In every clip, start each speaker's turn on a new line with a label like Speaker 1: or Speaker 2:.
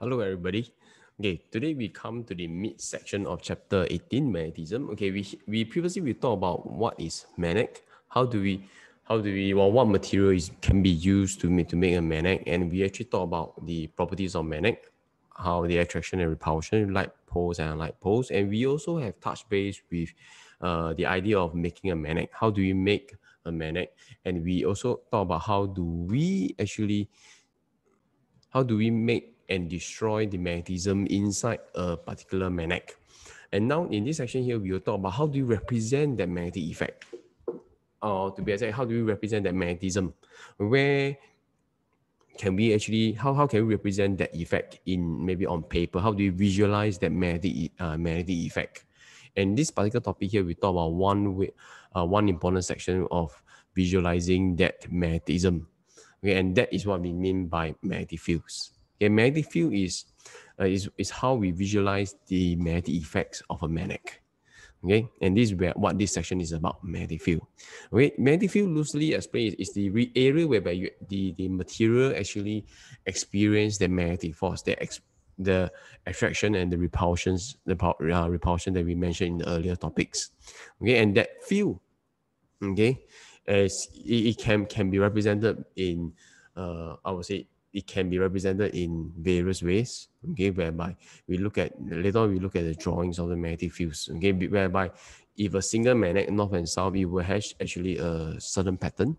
Speaker 1: Hello, everybody. Okay, today we come to the mid section of chapter 18, magnetism. Okay, we we previously we talked about what is magnet, how do we how do we well what material is can be used to make to make a magnet, and we actually talked about the properties of magnet, how the attraction and repulsion, like poles and light poles, and we also have touch base with uh, the idea of making a magnet. How do we make a magnet? And we also talk about how do we actually how do we make and destroy the magnetism inside a particular magnet. And now in this section here, we will talk about how do you represent that magnetic effect. Or to be exact, how do we represent that magnetism? Where can we actually, how, how can we represent that effect in maybe on paper? How do we visualize that magnetic, uh, magnetic effect? And this particular topic here, we talk about one uh, one important section of visualizing that magnetism. Okay, and that is what we mean by magnetic fields. Okay, magnetic field is, uh, is, is how we visualize the magnetic effects of a magnet. Okay, and this is where, what this section is about, magnetic field. Okay, magnetic field loosely explained is, the area whereby you, the, the material actually experience the magnetic force, the, ex, the attraction and the repulsions, the uh, repulsion that we mentioned in the earlier topics. Okay, and that field, okay, as it, it can, can be represented in, uh, I would say, it can be represented in various ways, okay, whereby we look at, later on we look at the drawings of the magnetic fields, okay, whereby if a single magnet, north and south, it will have actually a certain pattern.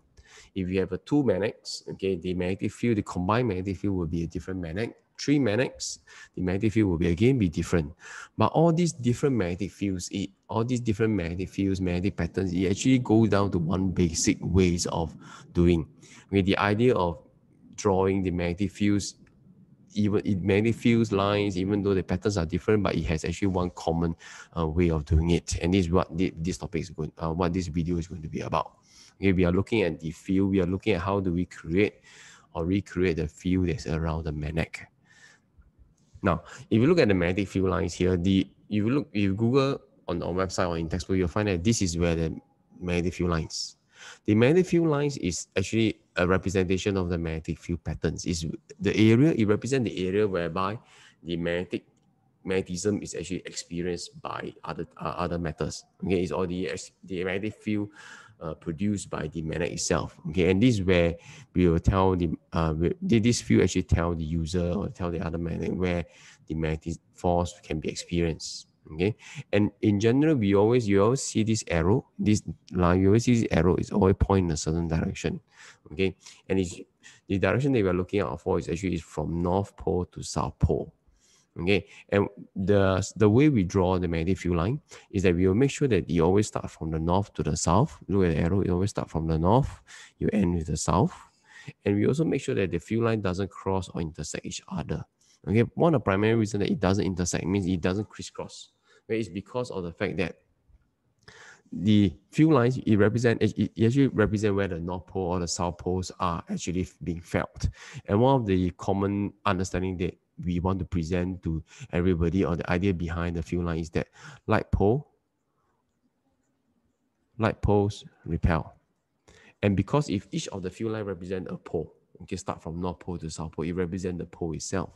Speaker 1: If you have a two magnets, okay, the magnetic field, the combined magnetic field will be a different magnet. Three magnets, the magnetic field will be again be different. But all these different magnetic fields, it, all these different magnetic fields, magnetic patterns, it actually goes down to one basic ways of doing. Okay, the idea of drawing the magnetic fields, even it magnetic fields lines, even though the patterns are different, but it has actually one common uh, way of doing it. And this is what the, this topic is going, uh, what this video is going to be about. Okay, we are looking at the field. We are looking at how do we create or recreate the field that's around the magnet. Now, if you look at the magnetic field lines here, the if you look if you Google on our website or in textbook, you'll find that this is where the magnetic field lines. The magnetic field lines is actually a representation of the magnetic field patterns. Is the area, it represents the area whereby the magnetic magnetism is actually experienced by other uh, other matters. Okay, it's all the, the magnetic field uh, produced by the magnet itself. Okay, and this is where we will tell the uh, this field actually tell the user or tell the other magnet where the magnetic force can be experienced okay? And in general we always you always see this arrow this line you always see this arrow is always point in a certain direction okay? And it's the direction that we are looking out for is actually is from north pole to south pole okay? And the the way we draw the magnetic field line is that we will make sure that you always start from the north to the south. Look at the arrow you always start from the north you end with the south. And we also make sure that the field line doesn't cross or intersect each other okay? One of the primary reasons that it doesn't intersect means it doesn't crisscross it's because of the fact that the field lines it represent it actually represent where the north pole or the south poles are actually being felt. And one of the common understanding that we want to present to everybody or the idea behind the field line is that like pole like poles repel. And because if each of the field line represent a pole okay, start from North Pole to South Pole, it represents the pole itself.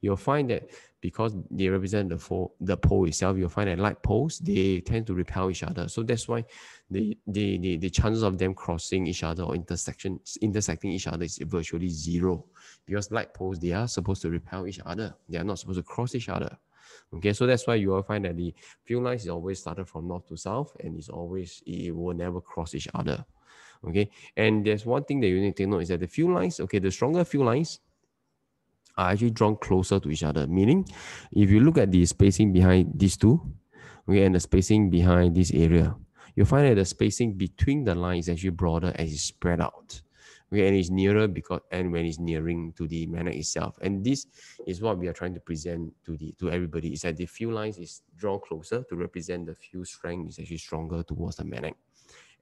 Speaker 1: You'll find that because they represent the, pole, the pole itself, you'll find that like poles, they tend to repel each other. So that's why the, the, the, the chances of them crossing each other or intersection, intersecting each other is virtually zero. Because like poles, they are supposed to repel each other. They are not supposed to cross each other. Okay, so that's why you will find that the field lines is always started from north to south and it's always, it will never cross each other okay? And there's one thing that you need to note is that the few lines okay the stronger few lines are actually drawn closer to each other. Meaning if you look at the spacing behind these two okay and the spacing behind this area you'll find that the spacing between the lines is actually broader as it's spread out okay? And it's nearer because and when it's nearing to the magnet itself. And this is what we are trying to present to the to everybody is that the few lines is drawn closer to represent the few strength is actually stronger towards the magnet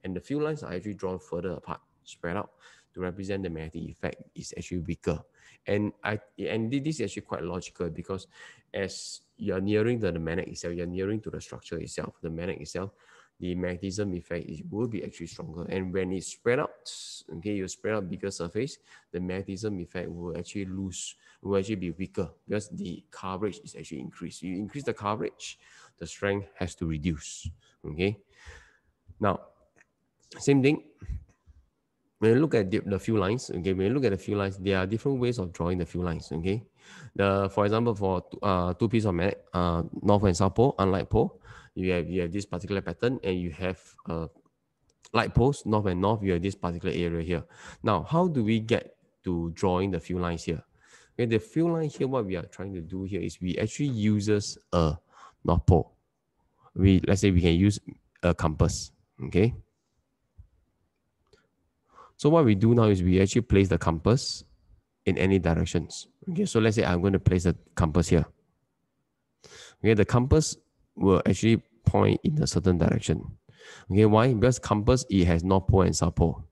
Speaker 1: and the few lines are actually drawn further apart, spread out to represent the magnetic effect is actually weaker. And I and this is actually quite logical because as you're nearing the, the magnet itself, you're nearing to the structure itself, the magnet itself, the magnetism effect it will be actually stronger. And when it's spread out, okay, you spread out bigger surface, the magnetism effect will actually lose, will actually be weaker because the coverage is actually increased. You increase the coverage, the strength has to reduce. Okay. Now, same thing. When you look at the, the field lines, okay, when you look at the few lines, there are different ways of drawing the few lines. Okay. The for example, for uh, two pieces of magnet, uh, north and south pole, unlike pole, you have you have this particular pattern and you have uh, like poles north and north you have this particular area here now how do we get to drawing the few lines here okay the few line here what we are trying to do here is we actually uses a north pole we let's say we can use a compass okay so what we do now is we actually place the compass in any directions okay so let's say i'm going to place the compass here okay the compass will actually point in a certain direction. Okay, why? Because compass it has north pole and south pole.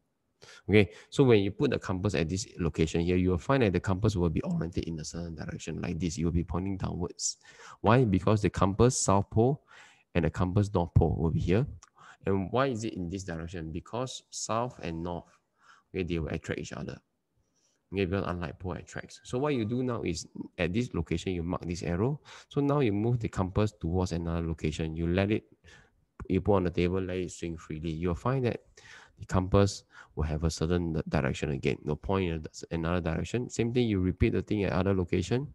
Speaker 1: Okay, so when you put the compass at this location here, you will find that the compass will be oriented in a certain direction like this. It will be pointing downwards. Why? Because the compass south pole and the compass north pole will be here. And why is it in this direction? Because south and north, okay, they will attract each other okay, because unlike pole attracts. So what you do now is at this location, you mark this arrow. So now you move the compass towards another location. You let it, you put on the table, let it swing freely. You'll find that the compass will have a certain direction again. No point in another direction. Same thing, you repeat the thing at other location.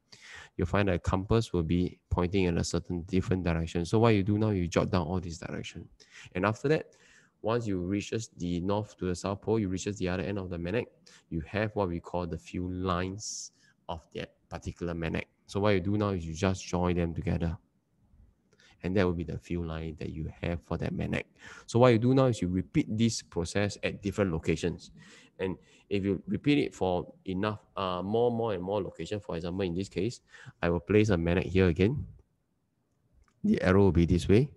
Speaker 1: You'll find that compass will be pointing in a certain different direction. So what you do now, you jot down all these direction. And after that, once you reaches the north to the south pole, you reaches the other end of the magnet, you have what we call the field lines of that particular magnet. So what you do now is you just join them together. And that will be the field line that you have for that magnet. So what you do now is you repeat this process at different locations. And if you repeat it for enough, uh, more, more and more location, for example, in this case, I will place a magnet here again. The arrow will be this way,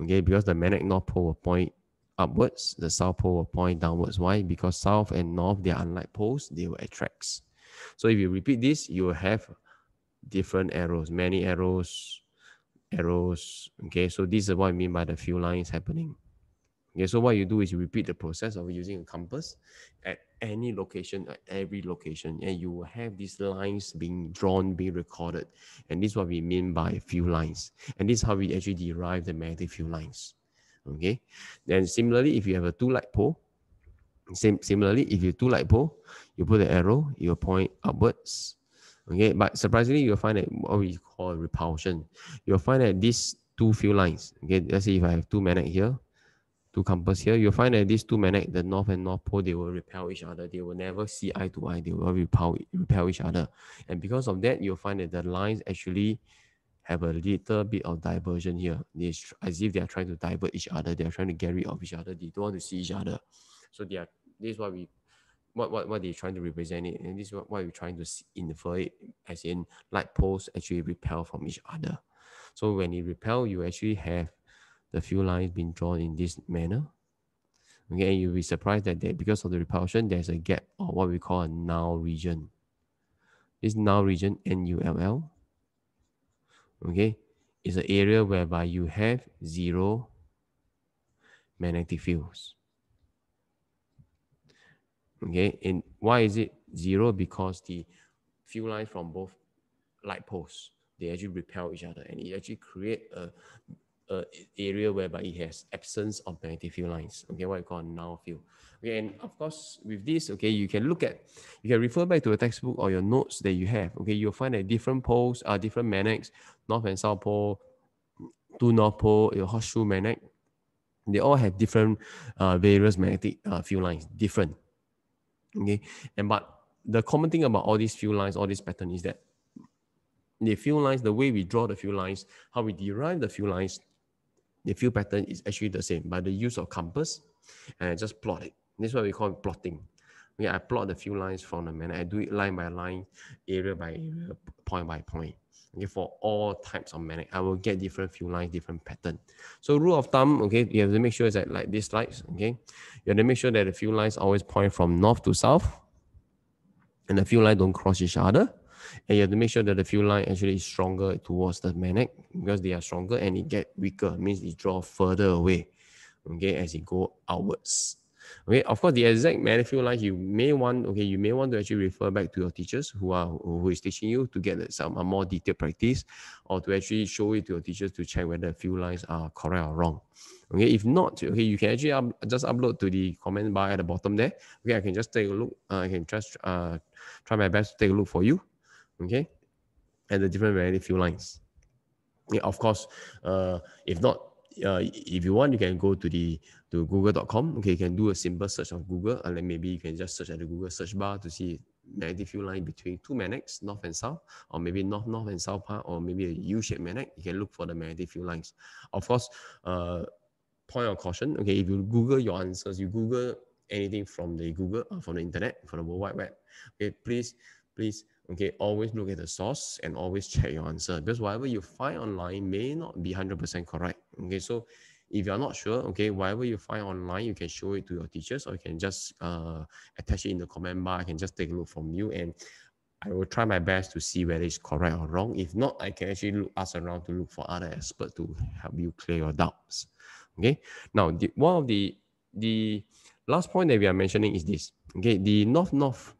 Speaker 1: okay, because the magnet north pole will point upwards, the south pole will point downwards. Why? Because south and north, they are unlike poles, they will attract. So if you repeat this, you will have different arrows, many arrows, arrows. Okay, so this is what I mean by the field lines happening. Okay, so what you do is you repeat the process of using a compass at any location, at every location, and you will have these lines being drawn, being recorded. And this is what we mean by field lines. And this is how we actually derive the magnetic field lines. Okay. Then similarly, if you have a two like pole, same similarly, if you two like pole, you put the arrow, you point upwards. Okay, but surprisingly, you'll find that what we call repulsion. You'll find that these two field lines, okay, let's say if I have two magnet here, two compass here, you'll find that these two magnet, the north and north pole, they will repel each other. They will never see eye to eye. They will repel, repel each other. And because of that, you'll find that the lines actually have a little bit of diversion here. They as if they are trying to divert each other. They are trying to get rid of each other. They don't want to see each other. So they are. This is what we, what what what they're trying to represent it, and this is what, what we're trying to infer it as in like poles actually repel from each other. So when it repel, you actually have the few lines being drawn in this manner. Okay, and you'll be surprised that they, because of the repulsion, there's a gap or what we call a null region. This null region, N-U-L-L, okay, is an area whereby you have zero magnetic fields. Okay, and why is it zero? Because the field lines from both like poles, they actually repel each other and it actually create a, a area whereby it has absence of magnetic field lines. Okay, what we call null field. Okay, and of course, with this, okay, you can look at, you can refer back to a textbook or your notes that you have. Okay, you'll find that different poles are different magnets, north and south pole, two north pole, your horseshoe magnet. They all have different uh, various magnetic uh, field lines, different. Okay, and but the common thing about all these field lines, all this pattern is that the field lines, the way we draw the field lines, how we derive the field lines, the field pattern is actually the same by the use of compass and I just plot it. This is what we call plotting. Okay, I plot the few lines from the man. I do it line by line, area by area, point by point. Okay, for all types of magnet, I will get different few lines, different pattern. So rule of thumb, okay, you have to make sure it's that like this slides, okay. You have to make sure that the few lines always point from north to south, and the few lines don't cross each other. And you have to make sure that the few line actually is stronger towards the magnet because they are stronger and it get weaker, means it draw further away okay, as it go outwards. Okay, of course, the exact magnetic field lines you may want, okay, you may want to actually refer back to your teachers who are who is teaching you to get some a more detailed practice, or to actually show it to your teachers to check whether a few lines are correct or wrong. Okay, if not, okay, you can actually up, just upload to the comment bar at the bottom there. Okay, I can just take a look. Uh, I can just uh, try my best to take a look for you. Okay, and the different magnetic field lines. Yeah, of course, uh, if not, uh, if you want, you can go to the to google.com. Okay, you can do a simple search of Google, and then maybe you can just search at the Google search bar to see magnetic field line between two magnets, north and south, or maybe north, north and south part, or maybe a U-shaped magnet. You can look for the magnetic field lines. Of course, uh, point of caution. Okay, if you Google your answers, you Google anything from the Google, uh, from the internet, from the World Wide Web. Okay, please, please okay always look at the source and always check your answer because whatever you find online may not be 100% correct okay so if you're not sure okay whatever you find online you can show it to your teachers or you can just uh, attach it in the comment bar. I can just take a look from you and i will try my best to see whether it's correct or wrong. If not i can actually look ask around to look for other experts to help you clear your doubts okay? Now the, one of the the last point that we are mentioning is this okay? The north north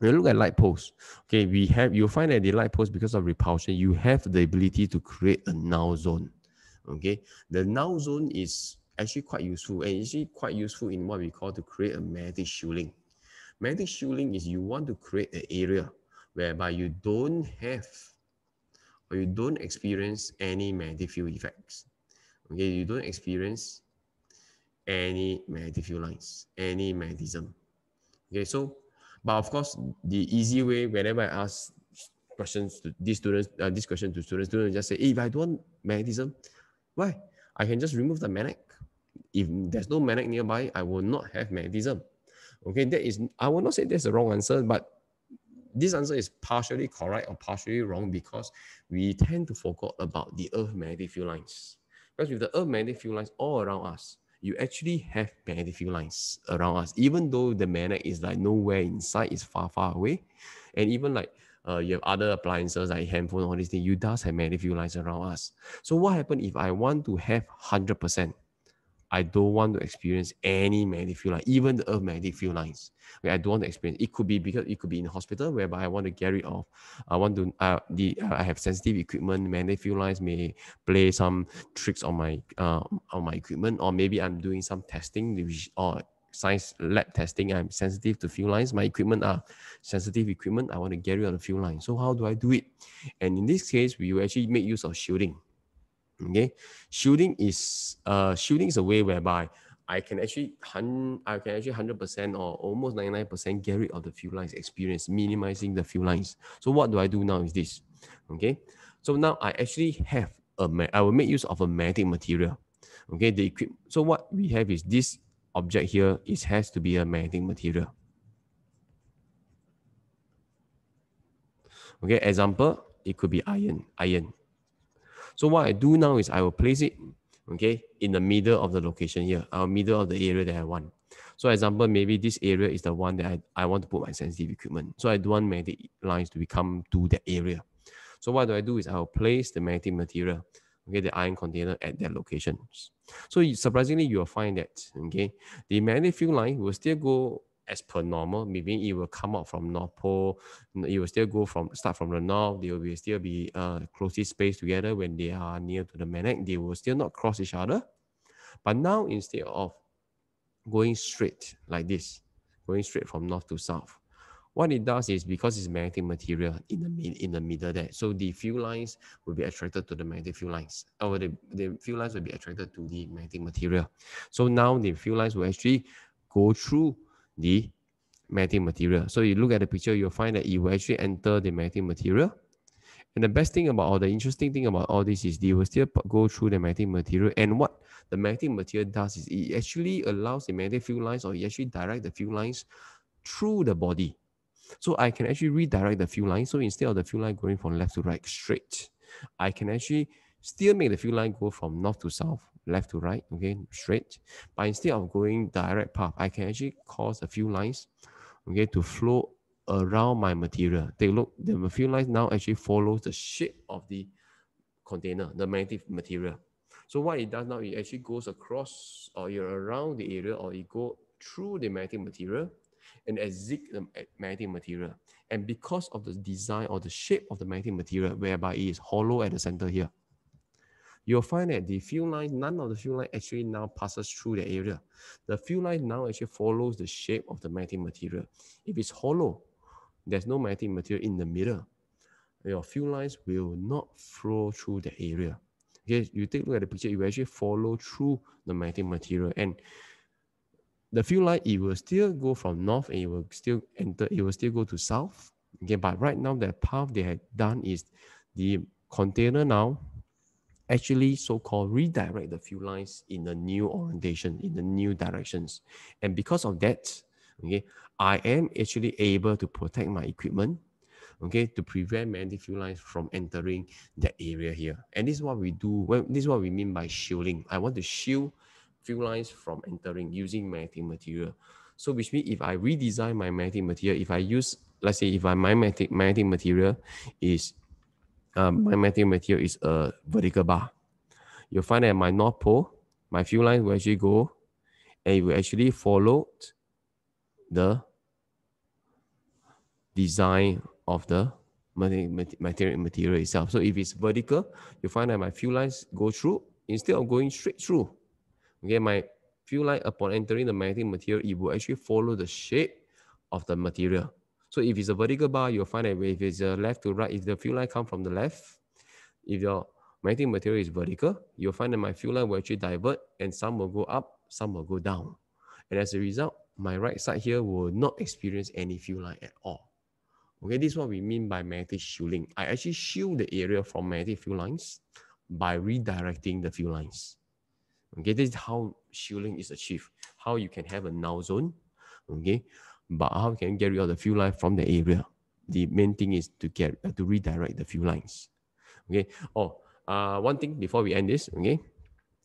Speaker 1: you look at like poles, okay, we have you'll find that the like poles, because of repulsion, you have the ability to create a null zone. Okay, the null zone is actually quite useful and actually quite useful in what we call to create a magnetic shielding. Magnetic shielding is you want to create an area whereby you don't have or you don't experience any magnetic field effects. Okay, you don't experience any magnetic field lines, any magnetism. Okay, so but of course, the easy way, whenever I ask questions to these students, uh, this question to students, students just say, if I don't magnetism, why? I can just remove the magnet. If there's no magnet nearby, I will not have magnetism. Okay, that is, I will not say that's the wrong answer, but this answer is partially correct or partially wrong because we tend to forget about the Earth magnetic field lines. Because with the Earth magnetic field lines all around us, you actually have magnetic field lines around us, even though the magnet is like nowhere inside, it's far, far away. And even like uh, you have other appliances like handphone, all these things, you does have magnetic field lines around us. So what happens if I want to have 100%? I don't want to experience any magnetic field line, even the earth magnetic field lines. Okay, I don't want to experience. It could be because it could be in hospital whereby I want to get rid of. I want to. Uh, the uh, I have sensitive equipment. Magnetic field lines may play some tricks on my uh, on my equipment, or maybe I'm doing some testing, which or science lab testing. I'm sensitive to field lines. My equipment are sensitive equipment. I want to get rid of the field line. So how do I do it? And in this case, we will actually make use of shielding. Okay, shielding is uh shielding is a way whereby I can actually hun- I can actually hundred percent or almost ninety nine percent get rid of the field lines experience, minimizing the field lines. So what do I do now is this. Okay, so now I actually have a I will make use of a magnetic material. Okay, the equip- so what we have is this object here. It has to be a magnetic material. Okay, example, it could be iron, iron. So what I do now is I will place it, okay, in the middle of the location here, our middle of the area that I want. So example, maybe this area is the one that I, I want to put my sensitive equipment. So I don't want magnetic lines to become to that area. So what do I do is I'll place the magnetic material, okay, the iron container at that location. So surprisingly, you'll find that, okay, the magnetic field line will still go as per normal, maybe it will come out from North Pole. It will still go from start from the north. They will still be uh, closely spaced together when they are near to the magnet. They will still not cross each other. But now instead of going straight like this, going straight from north to south, what it does is because it's magnetic material in the in the middle there, so the field lines will be attracted to the magnetic field lines, or the, the field lines will be attracted to the magnetic material. So now the field lines will actually go through the magnetic material. So you look at the picture, you'll find that it will actually enter the magnetic material. And the best thing about, all the interesting thing about all this is they will still go through the magnetic material. And what the magnetic material does is it actually allows the magnetic field lines or it actually direct the field lines through the body. So I can actually redirect the field line. So instead of the field line going from left to right straight, I can actually still make the field line go from north to south left to right, okay, straight. But instead of going direct path, I can actually cause a few lines, okay, to flow around my material. Take a look, the few lines now actually follows the shape of the container, the magnetic material. So what it does now, it actually goes across or you're around the area or it go through the magnetic material and exit the magnetic material. And because of the design or the shape of the magnetic material, whereby it is hollow at the center here, you'll find that the field line, none of the field line actually now passes through the area. The field line now actually follows the shape of the magnetic material. If it's hollow, there's no magnetic material in the middle. Your field lines will not flow through the area. Okay, you take a look at the picture, you actually follow through the magnetic material and the field line, it will still go from north and it will still enter, it will still go to south. Okay, but right now the path they had done is the container now actually so-called redirect the field lines in the new orientation, in the new directions. And because of that, okay, I am actually able to protect my equipment, okay, to prevent magnetic field lines from entering that area here. And this is what we do, well, this is what we mean by shielding. I want to shield field lines from entering using magnetic material. So which means if I redesign my magnetic material, if I use, let's say if I, my magnetic, magnetic material is um, my magnetic material is a vertical bar. You'll find that my north pole, my few lines will actually go and it will actually follow the design of the material material itself. So if it's vertical, you find that my few lines go through instead of going straight through. Okay, my field line upon entering the magnetic material, it will actually follow the shape of the material. So if it's a vertical bar, you'll find that if it's a left to right, if the field line come from the left, if your magnetic material is vertical, you'll find that my field line will actually divert and some will go up, some will go down. And as a result, my right side here will not experience any field line at all. Okay, this is what we mean by magnetic shielding. I actually shield the area from magnetic field lines by redirecting the field lines. Okay, this is how shielding is achieved. How you can have a null zone, okay, but how can you get rid of the fuel line from the area? The main thing is to get uh, to redirect the fuel lines. Okay. Oh, uh, one thing before we end this. Okay.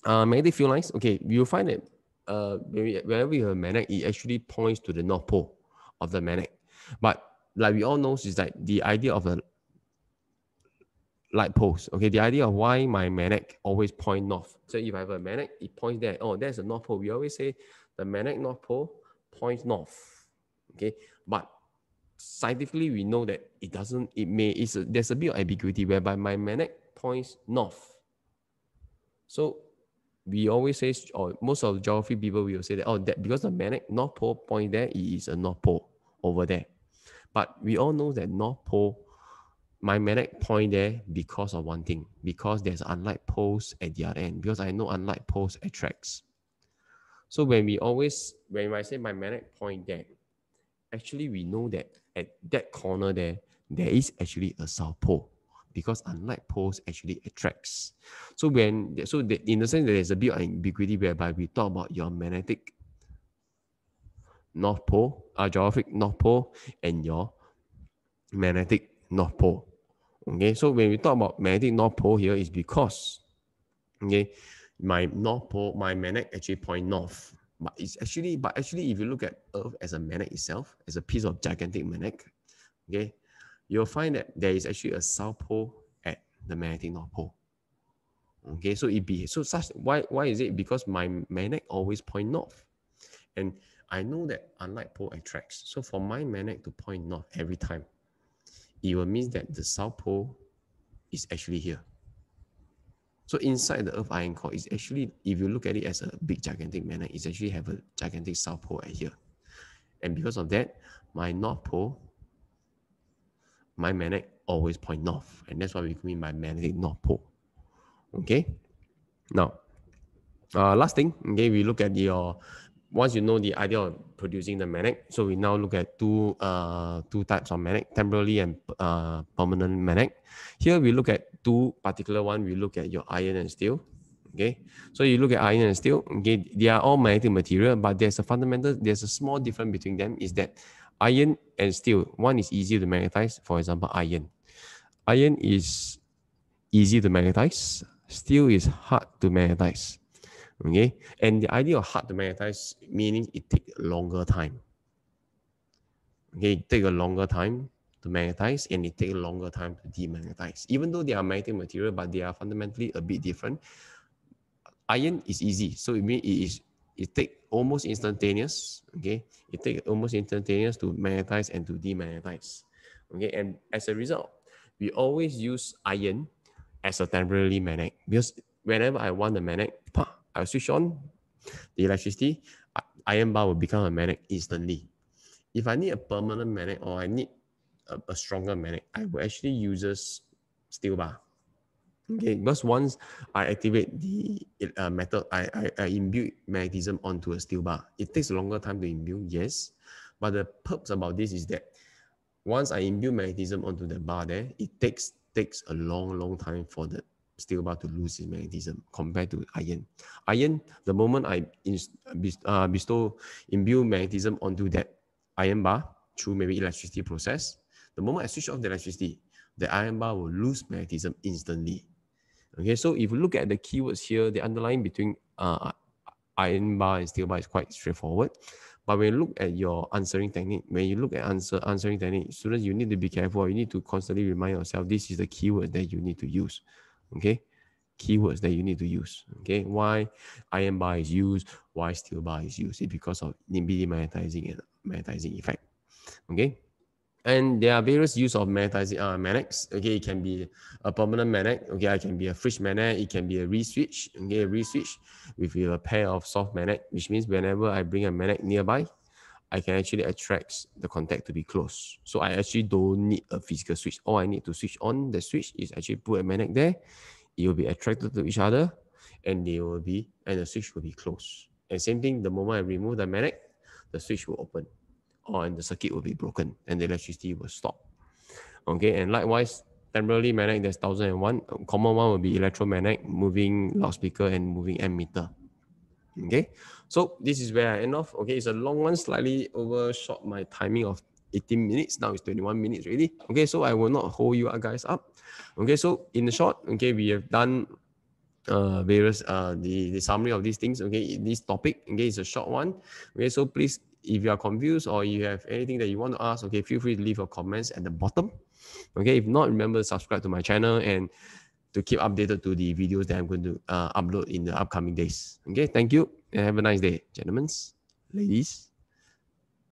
Speaker 1: Uh, magnetic fuel lines. Okay, you'll find that uh, whenever you have a magnet, it actually points to the north pole of the magnet. But like we all know, is that the idea of a like poles. Okay, the idea of why my magnet always point north. So if I have a magnet, it points there. Oh, there's a north pole. We always say the magnet north pole points north. Okay, but scientifically we know that it doesn't. It may. It's a, there's a bit of ambiguity whereby my magnet points north. So we always say, or most of the geography people will say that oh, that because the magnet north pole point there, it is a north pole over there. But we all know that north pole, my magnet point there because of one thing, because there's unlike poles at the other end. Because I know unlike poles attracts. So when we always, when I say my magnet point there, actually we know that at that corner there, there is actually a south pole because unlike poles actually attracts. So when so the, in the sense that there's a bit of ambiguity whereby we talk about your magnetic north pole, uh, geographic north pole, and your magnetic north pole. Okay, so when we talk about magnetic north pole here is because okay, my north pole, my magnet actually point north. But it's actually, but actually, if you look at Earth as a magnet itself, as a piece of gigantic magnet, okay, you'll find that there is actually a south pole at the magnetic north pole. Okay, so it be so such why why is it? Because my magnet always point north. And I know that unlike pole attracts. So for my magnet to point north every time, it will mean that the south pole is actually here. So inside the Earth iron core is actually, if you look at it as a big gigantic magnet, it's actually have a gigantic south pole at here. And because of that, my north pole, my magnet always point north. And that's what we mean by magnetic north pole. Okay. Now, uh, last thing, okay, we look at your once you know the idea of producing the magnet, so we now look at two uh two types of magnet, temporary and uh, permanent magnet. Here we look at two particular one. We look at your iron and steel. Okay, so you look at iron and steel. Okay, they are all magnetic material, but there's a fundamental, there's a small difference between them. Is that iron and steel? One is easier to magnetize. For example, iron. Iron is easy to magnetize. Steel is hard to magnetize. Okay, and the idea of hard to magnetize meaning it take longer time. Okay, it take a longer time to magnetize and it take a longer time to demagnetize. Even though they are magnetic material, but they are fundamentally a bit different. Iron is easy. So it means it is it take almost instantaneous. Okay, it take almost instantaneous to magnetize and to demagnetize. Okay, and as a result, we always use iron as a temporary magnet because whenever I want the magnet, I switch on the electricity, iron bar will become a magnet instantly. If I need a permanent magnet or I need a, a stronger magnet, I will actually use a steel bar. Okay, because once I activate the uh, metal, I, I, I imbue magnetism onto a steel bar. It takes a longer time to imbue, yes. But the purpose about this is that once I imbue magnetism onto the bar there, it takes takes a long, long time for the steel about to lose its magnetism compared to iron. Iron, the moment I uh, bestow imbue magnetism onto that iron bar through maybe electricity process, the moment I switch off the electricity, the iron bar will lose magnetism instantly. Okay, so if you look at the keywords here, the underlying between uh, iron bar and steel bar is quite straightforward. But when you look at your answering technique, when you look at answer answering technique, students, you need to be careful. You need to constantly remind yourself this is the keyword that you need to use. Okay, keywords that you need to use. Okay, why iron bar is used, why steel bar is used, it's because of NIMBY magnetizing and magnetizing effect. Okay, and there are various use of magnetizing uh, magnets. Okay, it can be a permanent magnet. Okay, it can be a fridge magnet. It can be a reed switch. Okay, a reed switch with a pair of soft magnet, which means whenever I bring a magnet nearby, I can actually attract the contact to be close. So I actually don't need a physical switch. All I need to switch on the switch is actually put a magnet there. It will be attracted to each other, and they will be and the switch will be closed. And same thing, the moment I remove the magnet, the switch will open or and the circuit will be broken and the electricity will stop. Okay, and likewise, temporarily magnetic, there's 1001. Common one will be electromagnetic, moving loudspeaker and moving ammeter. Okay, so this is where I end off. Okay, it's a long one, slightly overshot my timing of 18 minutes. Now it's 21 minutes already. Okay, so I will not hold you guys up. Okay, so in the short, okay, we have done uh, various uh, the, the summary of these things. Okay, this topic, okay, it's a short one. Okay, so please if you are confused or you have anything that you want to ask, okay, feel free to leave your comments at the bottom. Okay, if not, remember to subscribe to my channel and to keep updated to the videos that I'm going to uh, upload in the upcoming days. Okay, thank you and have a nice day, gentlemen, ladies.